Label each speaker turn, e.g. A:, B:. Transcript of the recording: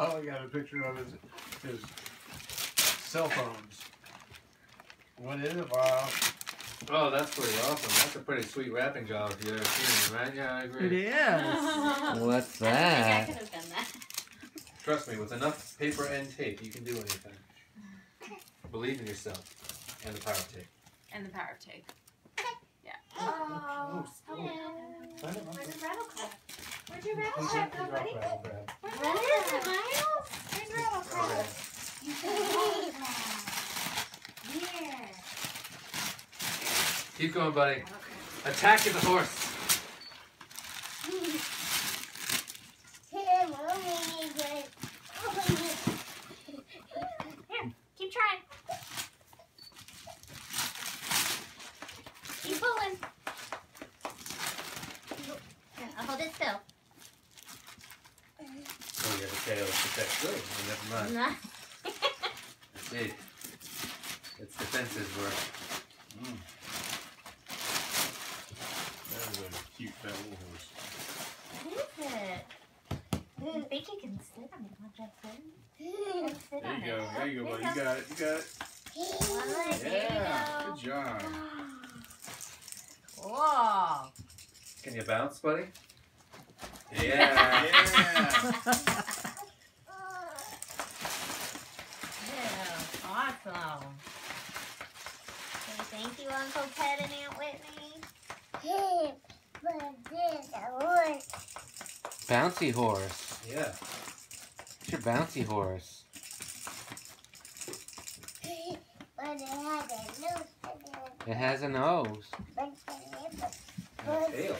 A: Oh, All I got a picture of is his cell phones. What is it? Wow.
B: Oh, that's pretty awesome. That's a pretty sweet wrapping job if you've ever seen it, right? Yeah, I agree.
C: is.
D: What's
E: I think I
D: that?
E: could have done that.
B: Trust me, with enough paper and tape, you can do anything. Believe in yourself and the power of tape.
E: And the power of tape. Yeah.
A: Oh, oh, oh.
E: Where's the rattle craft? Where's your rattle
A: Please
E: go, buddy?
B: Keep going, buddy. Attack the horse. Oh, yeah, the tail is protect. Good. Oh, never mind.
E: Nah.
B: See, its defenses were.
A: Mm. That is a cute fat little horse.
E: What is it? You think you can sit on it? Want sit? Sit
A: There
E: on
A: you go. There you go, buddy.
E: you
A: You got it. You got it.
E: Alright,
A: Yeah.
E: you
A: Good job.
E: go. Whoa.
B: Can you bounce, buddy? Yeah.
A: Yeah.
E: Yeah, awesome. Okay, thank you, Uncle Ted and Aunt Whitney.
D: Bouncy horse.
B: Yeah.
D: It's your bouncy horse. It has a nose.
B: And a tail.